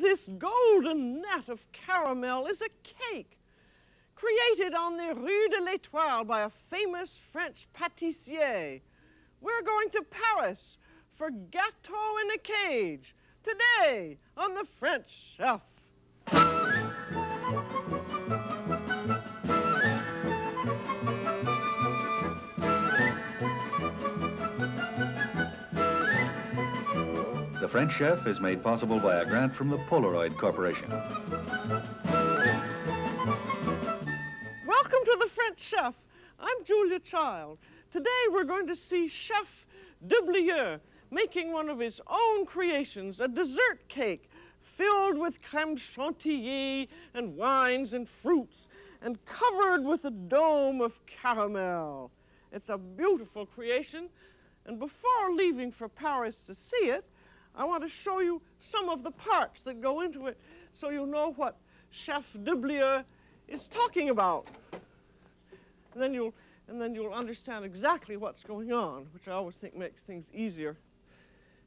this golden net of caramel is a cake created on the Rue de l'Etoile by a famous French pâtissier. We're going to Paris for Gâteau in a Cage today on the French Chef. The French Chef is made possible by a grant from the Polaroid Corporation. Welcome to the French Chef. I'm Julia Child. Today we're going to see Chef Deblieux making one of his own creations, a dessert cake filled with creme chantilly and wines and fruits and covered with a dome of caramel. It's a beautiful creation, and before leaving for Paris to see it, I want to show you some of the parts that go into it so you know what Chef Deblieux is talking about. And then you'll and then you'll understand exactly what's going on, which I always think makes things easier.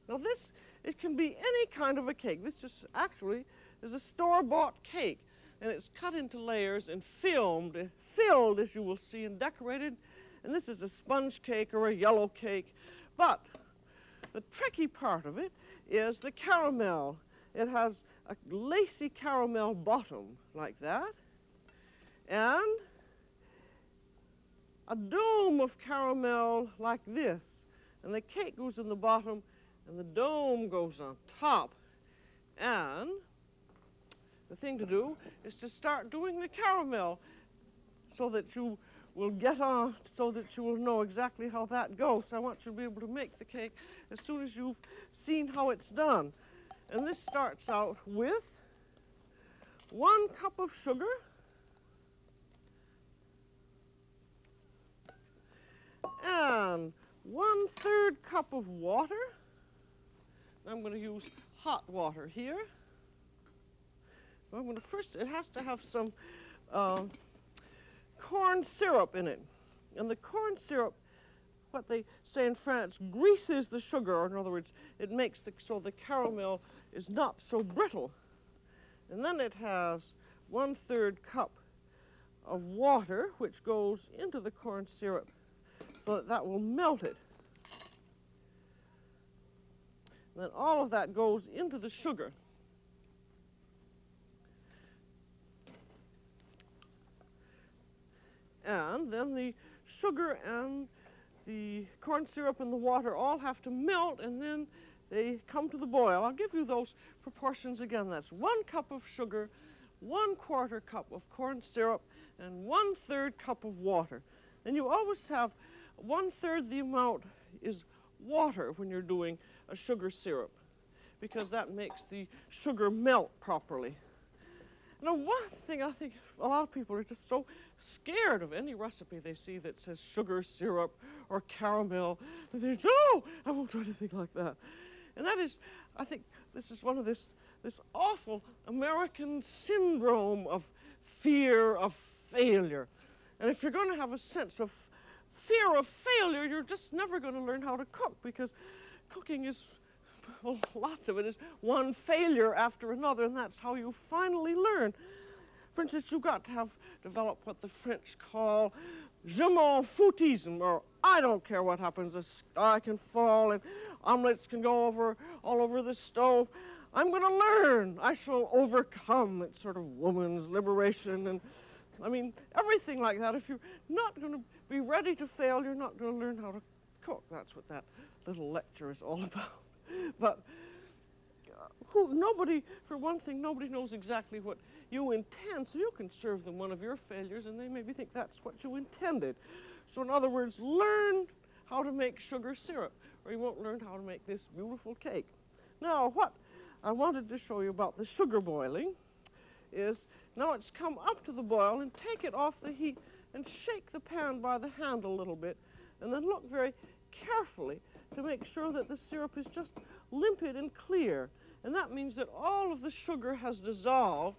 Now this, it can be any kind of a cake. This just actually is a store-bought cake, and it's cut into layers and filmed, filled, as you will see, and decorated. And this is a sponge cake or a yellow cake. But the tricky part of it is the caramel. It has a lacy caramel bottom like that, and a dome of caramel like this. And the cake goes in the bottom, and the dome goes on top. And the thing to do is to start doing the caramel so that you will get on, so that you will know exactly how that goes. I want you to be able to make the cake as soon as you've seen how it's done. And this starts out with one cup of sugar, and one third cup of water. I'm going to use hot water here. I'm going to first, it has to have some uh, corn syrup in it. And the corn syrup, what they say in France, greases the sugar, or in other words, it makes it so the caramel is not so brittle. And then it has one third cup of water, which goes into the corn syrup so that that will melt it. And then all of that goes into the sugar. And then the sugar and the corn syrup and the water all have to melt and then they come to the boil. I'll give you those proportions again. That's one cup of sugar, one quarter cup of corn syrup, and one third cup of water. And you always have one third the amount is water when you're doing a sugar syrup because that makes the sugar melt properly. Now, one thing I think a lot of people are just so scared of any recipe they see that says sugar syrup or caramel. And they no, I won't do anything like that. And that is, I think this is one of this, this awful American syndrome of fear of failure. And if you're going to have a sense of fear of failure, you're just never going to learn how to cook because cooking is, well, lots of it is one failure after another, and that's how you finally learn. For instance, you've got to have developed what the French call je m'en foutism, or I don't care what happens, the sky can fall and omelets can go over all over the stove. I'm going to learn. I shall overcome. It's sort of woman's liberation and I mean, everything like that. If you're not going to be ready to fail, you're not going to learn how to cook. That's what that little lecture is all about. But uh, who, nobody, for one thing, nobody knows exactly what you intend, so you can serve them one of your failures, and they maybe think that's what you intended. So in other words, learn how to make sugar syrup, or you won't learn how to make this beautiful cake. Now, what I wanted to show you about the sugar boiling is now it's come up to the boil and take it off the heat and shake the pan by the handle a little bit and then look very carefully to make sure that the syrup is just limpid and clear. And that means that all of the sugar has dissolved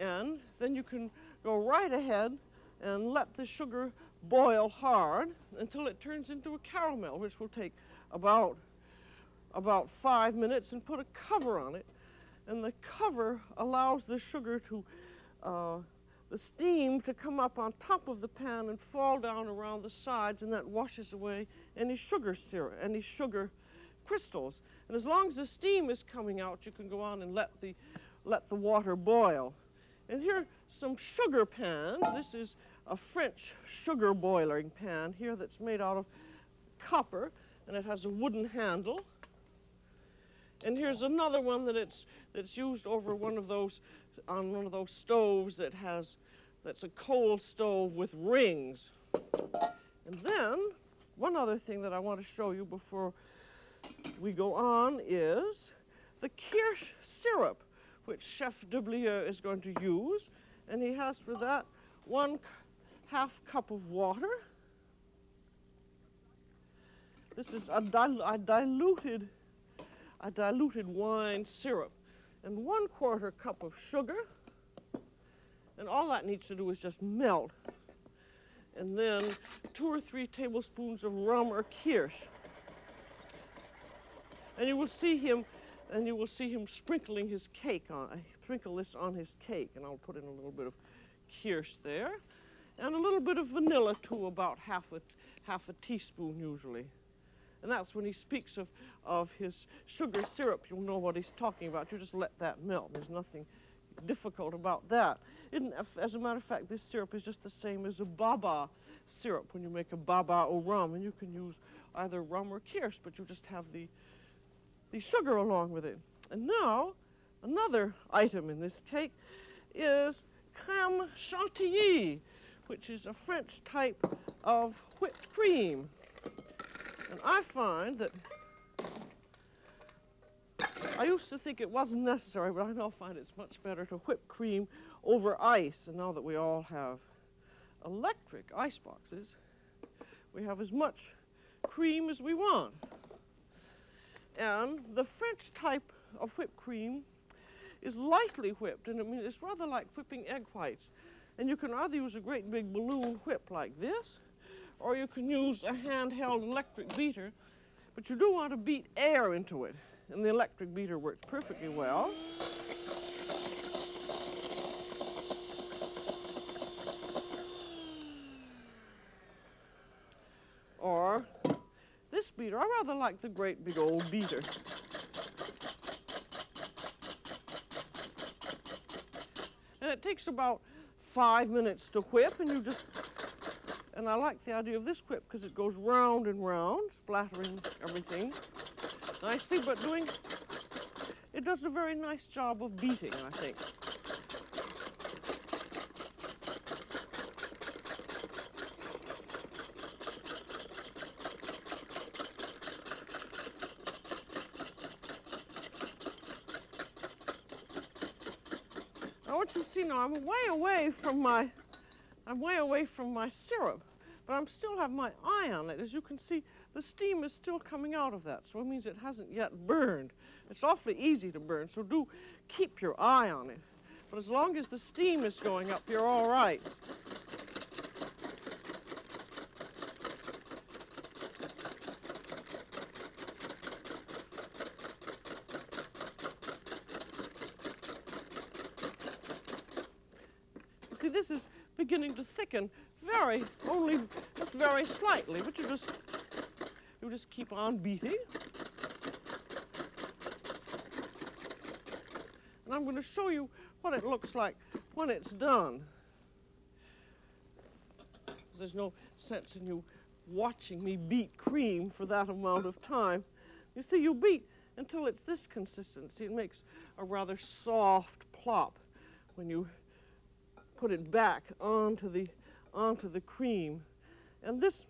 then you can go right ahead and let the sugar boil hard until it turns into a caramel, which will take about, about five minutes and put a cover on it and the cover allows the sugar to, uh, the steam to come up on top of the pan and fall down around the sides, and that washes away any sugar syrup, any sugar crystals. And as long as the steam is coming out, you can go on and let the, let the water boil. And here are some sugar pans. This is a French sugar boiling pan here that's made out of copper, and it has a wooden handle. And here's another one that it's that's used over one of those on one of those stoves that has that's a coal stove with rings. And then one other thing that I want to show you before we go on is the kirsch syrup, which Chef Deblieux is going to use. And he has for that one half cup of water. This is a, dil a diluted a diluted wine syrup and one quarter cup of sugar. And all that needs to do is just melt. And then two or three tablespoons of rum or kirsch. And you will see him, and you will see him sprinkling his cake on. I sprinkle this on his cake, and I'll put in a little bit of kirsch there, and a little bit of vanilla too, about half a half a teaspoon usually. And that's when he speaks of, of his sugar syrup, you'll know what he's talking about. You just let that melt. There's nothing difficult about that. as a matter of fact, this syrup is just the same as a baba syrup when you make a baba or rum, and you can use either rum or kirsch, but you just have the, the sugar along with it. And now, another item in this cake is crème chantilly, which is a French type of whipped cream. And I find that I used to think it wasn't necessary, but I now find it's much better to whip cream over ice. And now that we all have electric ice boxes, we have as much cream as we want. And the French type of whipped cream is lightly whipped, and I mean it's rather like whipping egg whites. And you can either use a great big balloon whip like this, or you can use a handheld electric beater, but you do want to beat air into it, and the electric beater works perfectly well. Or this beater, I rather like the great big old beater. And it takes about five minutes to whip, and you just and I like the idea of this whip because it goes round and round, splattering everything nicely, but doing, it does a very nice job of beating, I think. Now want you to see now, I'm way away from my, I'm way away from my syrup but I'm still have my eye on it. As you can see, the steam is still coming out of that, so it means it hasn't yet burned. It's awfully easy to burn, so do keep your eye on it. But as long as the steam is going up, you're all right. See, this is thicken very, only just very slightly, but you just, you just keep on beating. And I'm going to show you what it looks like when it's done. There's no sense in you watching me beat cream for that amount of time. You see, you beat until it's this consistency. It makes a rather soft plop when you put it back onto the onto the cream. And this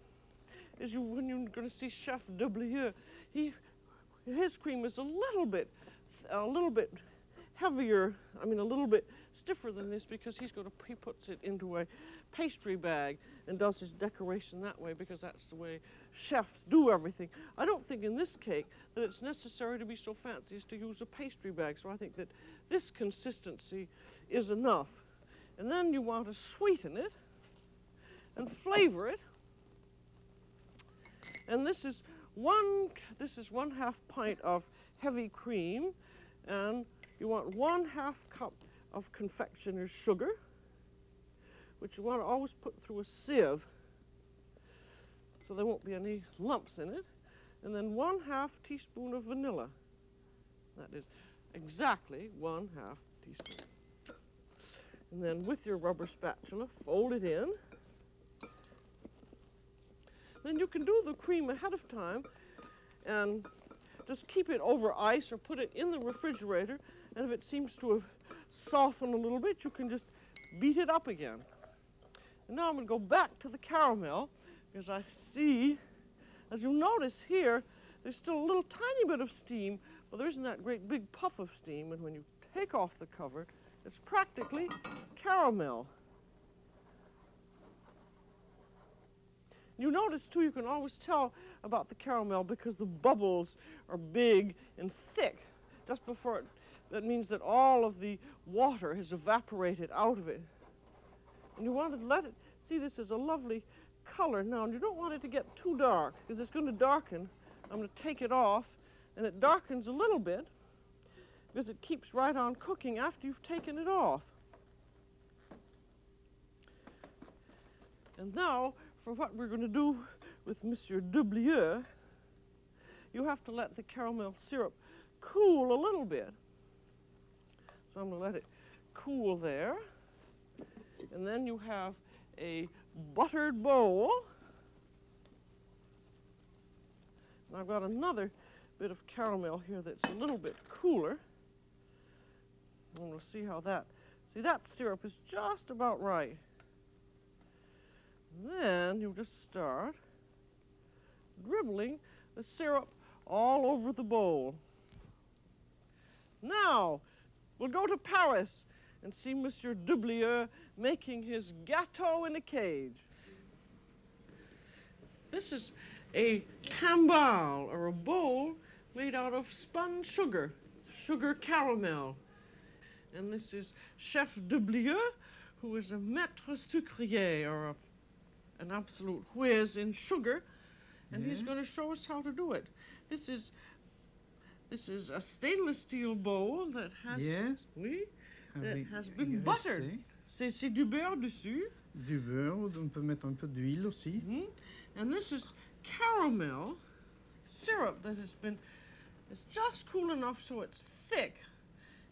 is you, when you're going to see Chef Deblieux, he, his cream is a little bit, a little bit heavier, I mean a little bit stiffer than this because he's going to, he puts it into a pastry bag and does his decoration that way because that's the way chefs do everything. I don't think in this cake that it's necessary to be so fancy as to use a pastry bag, so I think that this consistency is enough. And then you want to sweeten it and flavor it. And this is one, this is one half pint of heavy cream and you want one half cup of confectioner's sugar, which you want to always put through a sieve so there won't be any lumps in it. And then one half teaspoon of vanilla. That is exactly one half teaspoon. And then with your rubber spatula, fold it in. Then you can do the cream ahead of time and just keep it over ice or put it in the refrigerator. And if it seems to have softened a little bit, you can just beat it up again. And now I'm going to go back to the caramel because I see, as you notice here, there's still a little tiny bit of steam, but there isn't that great big puff of steam. And when you take off the cover, it's practically caramel. You notice too, you can always tell about the caramel because the bubbles are big and thick just before it. That means that all of the water has evaporated out of it. And you want to let it see this is a lovely color. Now, and you don't want it to get too dark because it's going to darken. I'm going to take it off, and it darkens a little bit because it keeps right on cooking after you've taken it off. And now, for what we're going to do with Monsieur Deblieux, you have to let the caramel syrup cool a little bit. So I'm going to let it cool there. And then you have a buttered bowl. And I've got another bit of caramel here that's a little bit cooler. And we'll see how that, see that syrup is just about right. Then you'll just start dribbling the syrup all over the bowl. Now, we'll go to Paris and see Monsieur Deblieux making his gâteau in a cage. This is a timbale, or a bowl made out of spun sugar, sugar caramel. And this is Chef Deblieux, who is a maître sucrier, or a, an absolute whiz in sugar, and he's going to show us how to do it. This is this is a stainless steel bowl that has Yes. oui, that avec has been buttered. C'est c'est du beurre dessus. Du beurre, on peut mettre un peu d'huile aussi. Mhm. And this is caramel syrup that has been, it's just cool enough so it's thick.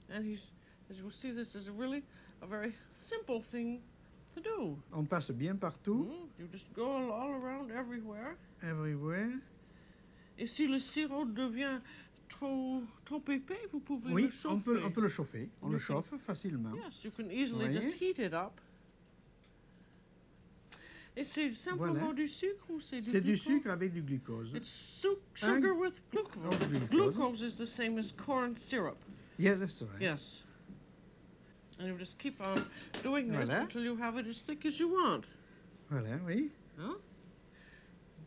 And he's, as you'll see, this is a really a very simple thing to do. On passe bien partout, Mhm. You just go all, around everywhere. everywhere. Et si le sirop devient trop, trop épais, vous pouvez Oui, le on chauffer. peut, on peut le chauffer. On You le can- chauffe facilement. Yes, you can easily Voyez? just heat it up. Et c'est simplement Voilà. du sucre ou c'est du C'est du sucre avec du glucose. It's su- sugar with glucose. Oh, glucose. Glucose is the same as corn syrup. Yeah, that's right. Yes. And you just keep on doing this Voilà. until you have it as thick as you want. Voilà, oui.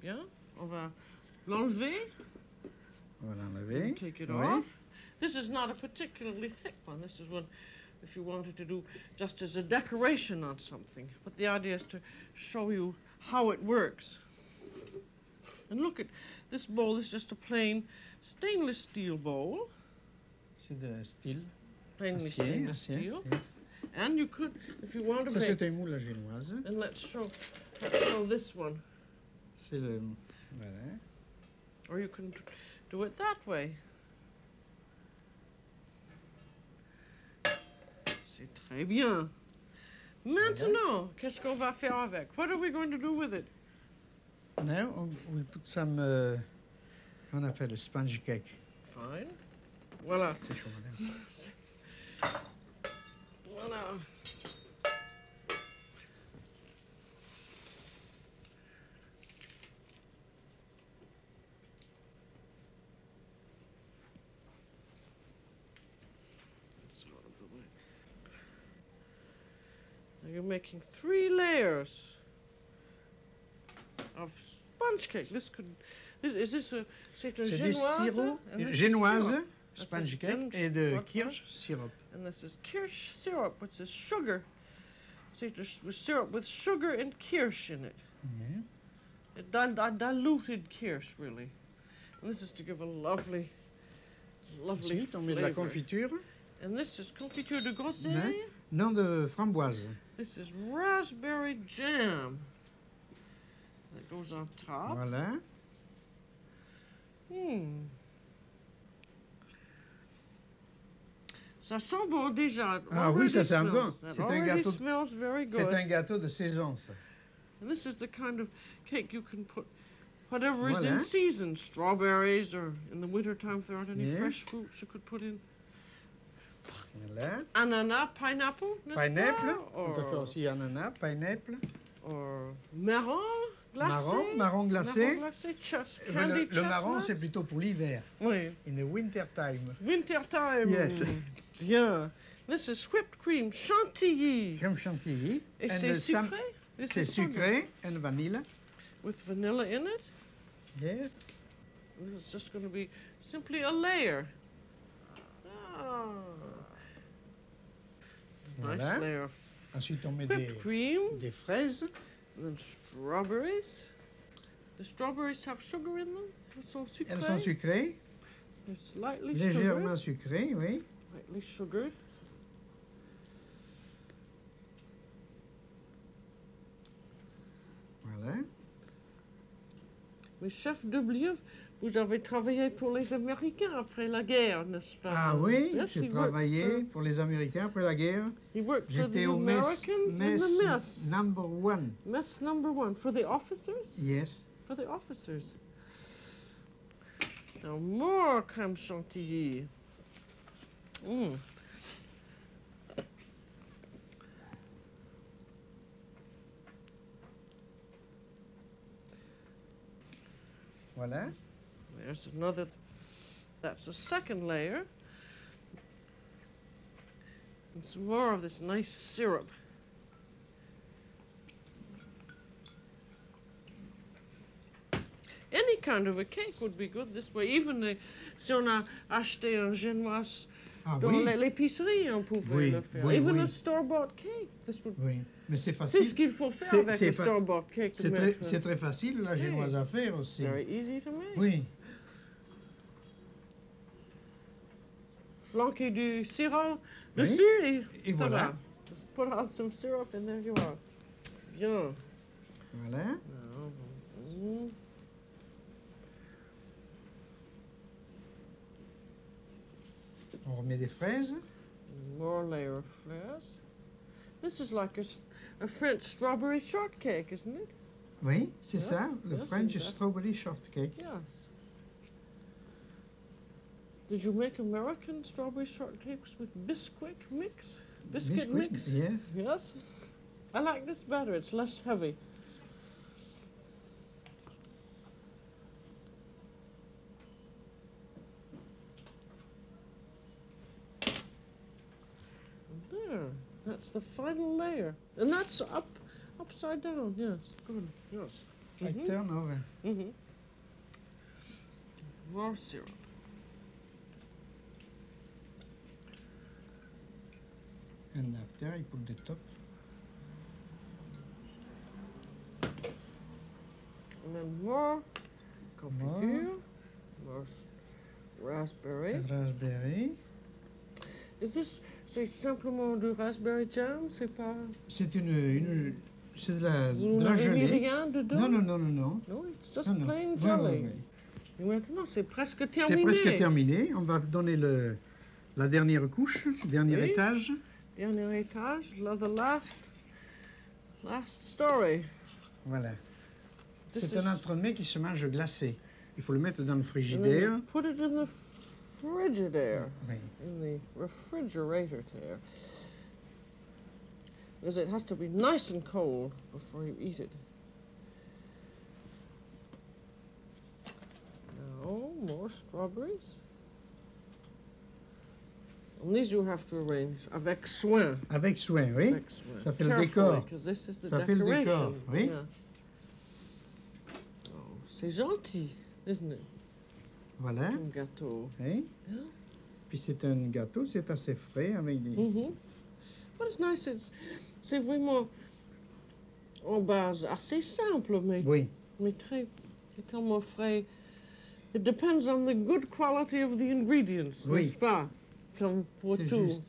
Bien. On va l'enlever On va l'enlever. take it Oui. off. This is not a particularly thick one. This is one if you wanted to do just as a decoration on something. But the idea is to show you how it works. And look at this bowl. This is just a plain stainless steel bowl. C'est de style. Acier, stainless acier. steel. Yeah. And you could, if you want to Ça, make, c'est un moule génoise. and let's show, let's show this one. C'est le. Voilà. Or you can do it that way. C'est très bien. Maintenant, qu'est-ce qu'on va faire avec? What are we going to do with it? Now, on- we put some. Uh, on appelle sponge cake. Fine. Voilà. C'est chaud, madame. Voilà. It's out of the way. Now you're making three layers of sponge cake. This could. This, is this a? C'est un C'est du génoise? sirop and this is génoise, syrup. sponge a cake, gin- et de what, what? kirsch syrup. And this is kirsch syrup, which is sugar. With syrup with sugar and kirsch in it. Yeah. A di- di- diluted kirsch, really. And this is to give a lovely, lovely Ensuite, on met de la confiture. And this is confiture de groseille. Non de framboise. This is raspberry jam. That goes on top. Voilà. Hmm. Ça sent bon déjà. Ah oui, ça sent bon. C'est un gâteau- good. un gâteau de saison, ça. And this is the kind of cake you can put whatever is in Voilà. season. Strawberries or in the wintertime if there aren't any Yeah. fresh fruits you could put in. Voilà. Ananas, pineapple, Pineapple. pas? On peut faire Or, aussi ananas, pineapple. or marron glacé. Marron, marron glacé. Marron glacé, candy le, le marron, c'est plutôt pour l'hiver. Oui. In the winter time. Winter time. Yes. Bien. This is whipped cream chantilly. Crème chantilly. Et and c'est sucré? This C'est is sucré and vanilla. With vanilla in it? Yeah. This is just going to be simply a layer. Ah. Nice layer of Ensuite, on met des, whipped cream. des fraises. And then strawberries. The strawberries have sugar in them. Elles sont sucrées. Elles sont sucrées, They're slightly légèrement sugared. sucrées, oui. Slightly sugared. Voilà. Mais chef vous avez travaillé pour les Américains après la guerre, n'est-ce pas? Ah oui, Yes, j'ai travaillé for- pour les Américains après la guerre. J'étais au mess, mess mess. number one. Mess number one. For the officers? Yes. For the officers. Now more crème chantilly. Mm. Voilà. There's another. That's a second layer. And some more of this nice syrup. Any kind of a cake would be good this way. Even uh, si on a acheté un génoise Ah dans oui, l'é- l'épicerie, on pouvait Oui, le faire. oui, Even a store-bought cake. This would... oui. Mais c'est C'est ce facile. qu'il faut faire avec un pas- store-bought cake. C'est très, c'est très facile, la génoise à faire aussi. Very easy to make. Oui. flanqué du sirop dessus et, Et ça voilà. va. Just put on some syrup and there you are. Bien. Voilà. Mm. On remet des fraises. More layer of flowers. This is like a French strawberry shortcake, isn't it? Oui, c'est Yes, ça, le yes, French strawberry shortcake. Yes. Did you make American strawberry shortcakes with Bisquick mix? Biscuit Biscuit, mix? Yes. Yes. I like this better. It's less heavy. There. The final layer. And that's up upside down. Yes. Good. Yes. I Mhm. turn over. Mm-hmm. More syrup. And after I put the top. And then more confiture. More s- raspberry. Raspberry. Is this, c'est simplement du raspberry jam? C'est pas. C'est une, une c'est de la, Vous de la gelée. rien dedans? Non, non, non, non, non. No, it's just Non, plain jelly. Et maintenant, c'est presque C'est terminé. presque terminé. On va donner le, la dernière couche, dernier étage. Dernier étage, la- the last, last story. Voilà. C'est un entremets qui se mange glacé. Il faut le mettre dans le frigidaire. Put it in the frigidaire. Oui. in the refrigerator there. Because it has to be nice and cold before you eat it. Now, more strawberries. And these you have to arrange avec soin. Avec soin, oui. Avec soin. Ça fait le Carefully, décor. 'cause this is the Ça fait le décor, oui. Yes. Oh, c'est gentil, isn't it? Voilà. Comme gâteau. Yeah. Puis c'est un gâteau, c'est assez frais avec des... Mhm. What is nice, it's, c'est vraiment en base assez simple, mais, Oui, mais très, c'est tellement frais. It depends on the good quality of the ingredients, Oui. n'est-ce pas? comme pour tout. juste.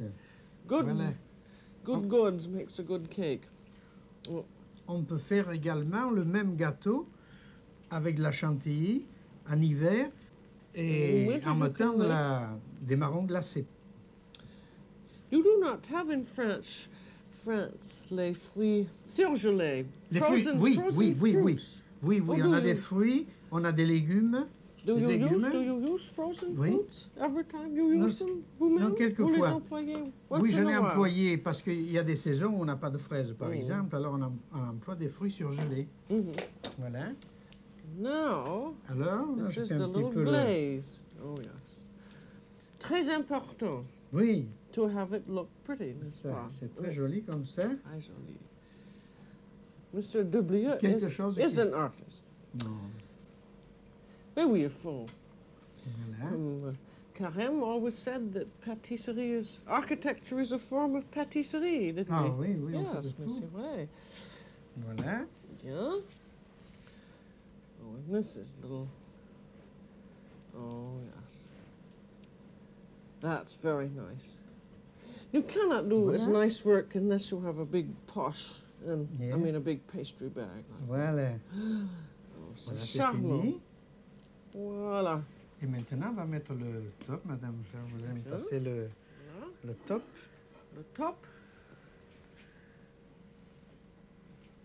Good, Voilà. good goods makes a good cake. On peut faire également le même gâteau avec de la chantilly en hiver et en mettant de la, des marrons glacés. You do not have in French, France, les fruits surgelés. Les fruits, frozen, oui, frozen oui, oui, oui. Oui, oui, Oh, on a do des fruits, on a des légumes. Do you, use, légumes? do you use frozen Oui. fruits every time you Non, use them? Vous-même? non, quelques Vous les employez oui, je l'ai a employé parce qu'il y a des saisons où on n'a pas de fraises, par Mm. exemple, alors on, em- on emploie des fruits surgelés. Mhm. Voilà. Now, Alors, this is the little le... glaze. Oh, yes. Très important Oui, to have it look pretty, n'est-ce pas? c'est très Oui. joli comme ça. Très joli. Mr. Deblieux Quelque is, chose is qui- an artist. Non. Mais oui, il faut. Voilà. Comme, uh, Carême always said that pâtisserie is, architecture is a form of pâtisserie, didn't Ah he? oui, oui, on yes, fait de mais c'est vrai. Voilà. Bien. Oh, and this is little. Oh, yes. That's very nice. You cannot do as nice work unless you have a big posh, and Yeah. I mean a big pastry bag. Like Voilà. Oh, c'est Voilà, c'est charmant. fini. Voilà. Et maintenant, on va mettre le top, madame. Vous allez me passer le, Voilà. le top. Le top.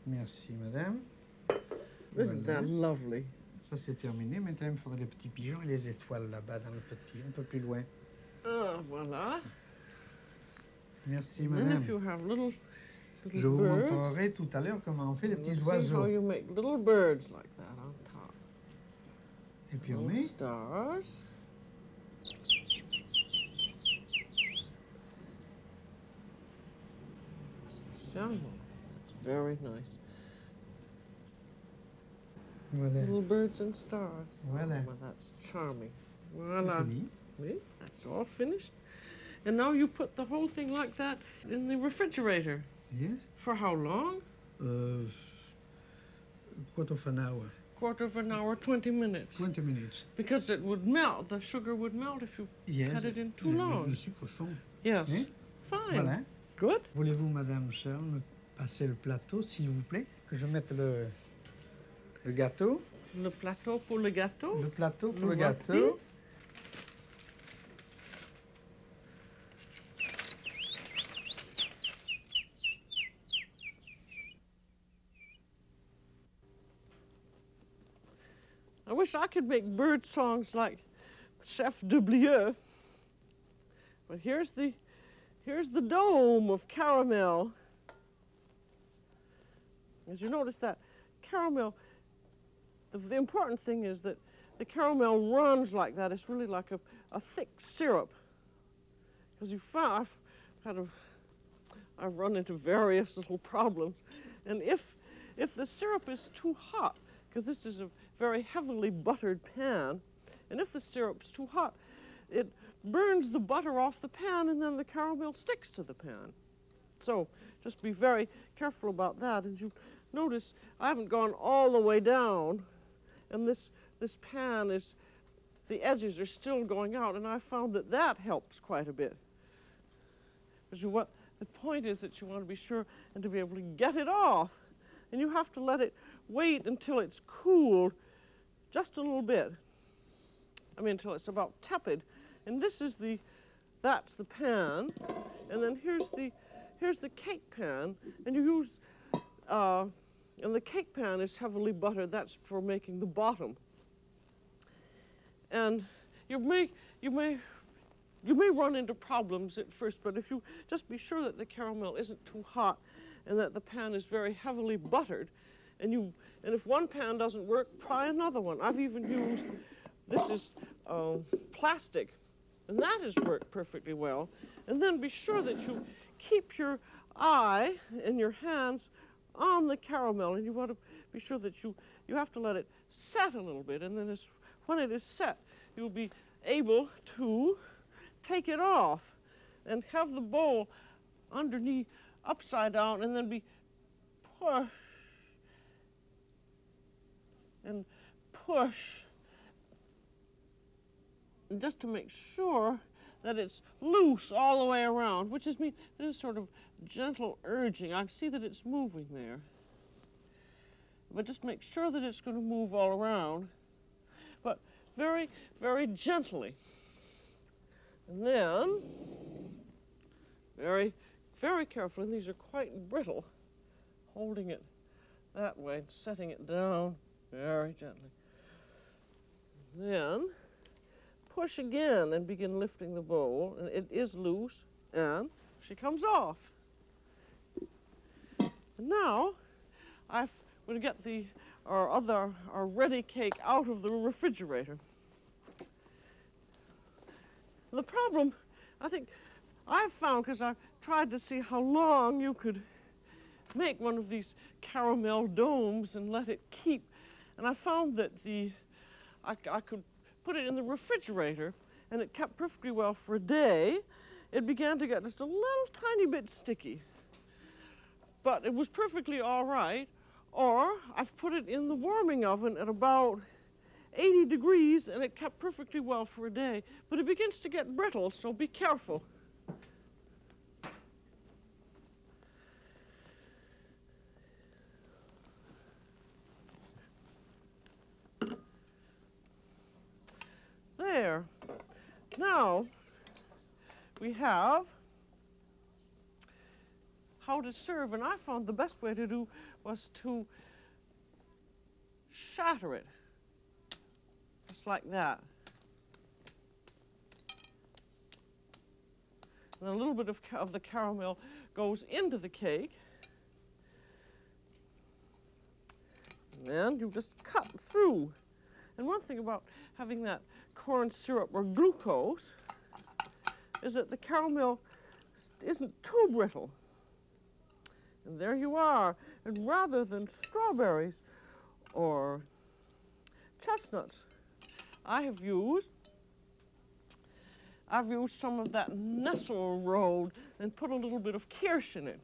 Merci, madame. Isn't Voilà. that lovely? Ça, c'est terminé. Maintenant, il me faudrait les petits pigeons et les étoiles là-bas, dans le petit, un peu plus loin. Ah, voilà. Merci, madame. if you have little, little Je vous montrerai tout à l'heure comment on fait les petits see how oiseaux. you make little birds like that on top. Et puis, on met. That's very nice. Voilà. Little birds and stars. Voilà. Oh, well, that's charming. Voila. fini. That's all finished. And now you put the whole thing like that in the refrigerator. Yes. For how long? Uh, quarter of an hour. Quarter of an hour, 20 minutes. 20 minutes. Because it would melt. The sugar would melt if you Yes. cut it in too le, long. le sucre fond. Yes. Hein? Fine. Voilà. Good. Voulez-vous, madame Charles, me passer le plateau, s'il vous plaît Que je mette le, le gâteau. Le plateau pour le gâteau. Le plateau pour Le le gâteau. I wish I could make bird songs like Chef Deblieux. But here's the here's the dome of caramel. As you notice that caramel, the, important thing is that the caramel runs like that. It's really like a, a thick syrup. Because you found I've had a I've run into various little problems. And if if the syrup is too hot, because this is a very heavily buttered pan, and if the syrup's too hot, it burns the butter off the pan and then the caramel sticks to the pan. So just be very careful about that. As you notice, I haven't gone all the way down, and this this pan is the edges are still going out, and I found that that helps quite a bit. Because you want the point is that you want to be sure and to be able to get it off, and you have to let it wait until it's cooled just a little bit. I mean, until it's about tepid. And this is the, that's the pan, and then here's the, here's the cake pan, and you use, uh, and the cake pan is heavily buttered. That's for making the bottom. And you may, you may, you may run into problems at first, but if you just be sure that the caramel isn't too hot, and that the pan is very heavily buttered, and you, and if one pan doesn't work, try another one. I've even used, this is uh, plastic, and that has worked perfectly well. And then be sure that you keep your eye and your hands on the caramel, and you want to be sure that you, you have to let it set a little bit, and then as, when it is set, you'll be able to take it off and have the bowl underneath, upside down, and then be push and push just to make sure that it's loose all the way around, which is me, this is sort of gentle urging. I see that it's moving there. But just make sure that it's going to move all around, but very, very gently. And then, very, very carefully, these are quite brittle, holding it that way, setting it down very gently. Then, push again and begin lifting the bowl. And it is loose, and she comes off. And now, I'm going to get the our other our ready cake out of the refrigerator. The problem, I think, I've found because I've tried to see how long you could make one of these caramel domes and let it keep. And I found that the I, I could put it in the refrigerator and it kept perfectly well for a day. It began to get just a little tiny bit sticky. But it was perfectly all right. Or I've put it in the warming oven at about 80 degrees and it kept perfectly well for a day. But it begins to get brittle, so be careful. There. Now, we have how to serve, and I found the best way to do was to shatter it, just like that. And a little bit of, of the caramel goes into the cake. And then you just cut through. And one thing about having that corn syrup or glucose is that the caramel isn't too brittle. And there you are. And rather than strawberries or chestnuts, I have used I've used some of that Nesselrode and put a little bit of kirsch in it.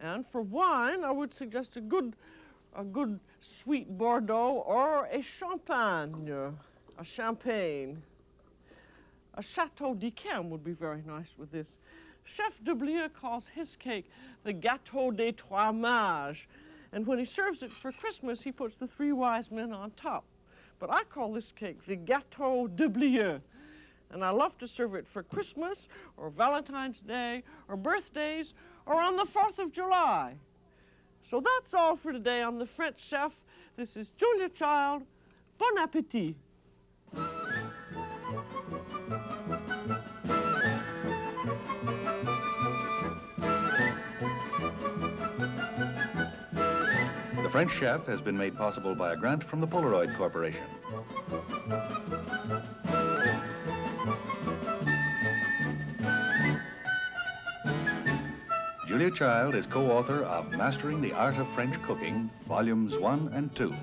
And for wine, I would suggest a good, a good sweet Bordeaux or a Champagne, a Champagne. A Chateau d'Yquem would be very nice with this. Chef Deblieux calls his cake the Gâteau des Trois Mages. And when he serves it for Christmas, he puts the three wise men on top. But I call this cake the Gâteau Deblieux. And I love to serve it for Christmas or Valentine's Day or birthdays or on the 4th of July. So that's all for today on The French Chef. This is Julia Child. Bon appetit. French Chef has been made possible by a grant from the Polaroid Corporation. Julia Child is co-author of Mastering the Art of French Cooking, Volumes 1 and 2.